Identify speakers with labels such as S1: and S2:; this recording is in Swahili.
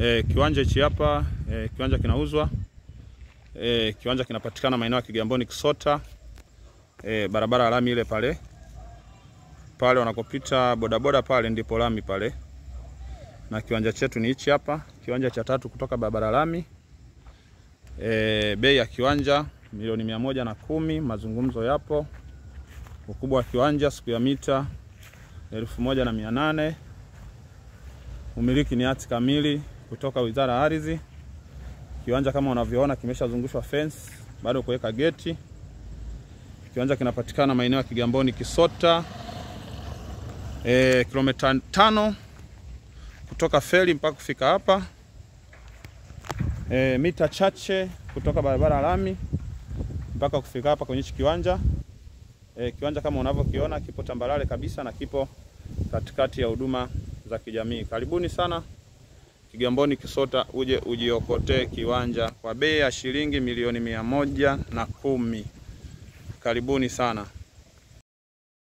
S1: E, kiwanja hichi hapa e, kiwanja kinauzwa e, kiwanja kinapatikana maeneo ya Kigamboni Kisota e, barabara lami ile pale pale wanakopita bodaboda pale ndipo lami pale, na kiwanja chetu ni hichi hapa, kiwanja cha tatu kutoka barabara lami. E, bei ya kiwanja milioni mia moja na kumi. Mazungumzo yapo. Ukubwa wa kiwanja siku ya mita elfu moja na mia nane. Umiliki ni hati kamili kutoka Wizara ya Ardhi. Kiwanja kama unavyoona kimeshazungushwa fence, bado kuweka geti. Kiwanja kinapatikana maeneo ya Kigamboni Kisota, e, kilomita tano kutoka feri mpaka kufika hapa e, mita chache kutoka barabara lami mpaka kufika hapa kwenye hichi kiwanja e, kiwanja kama unavyokiona kipo tambarare kabisa na kipo katikati ya huduma za kijamii. Karibuni sana Kigamboni Kisota, uje ujiokotee kiwanja kwa bei ya shilingi milioni mia moja na kumi. Karibuni sana.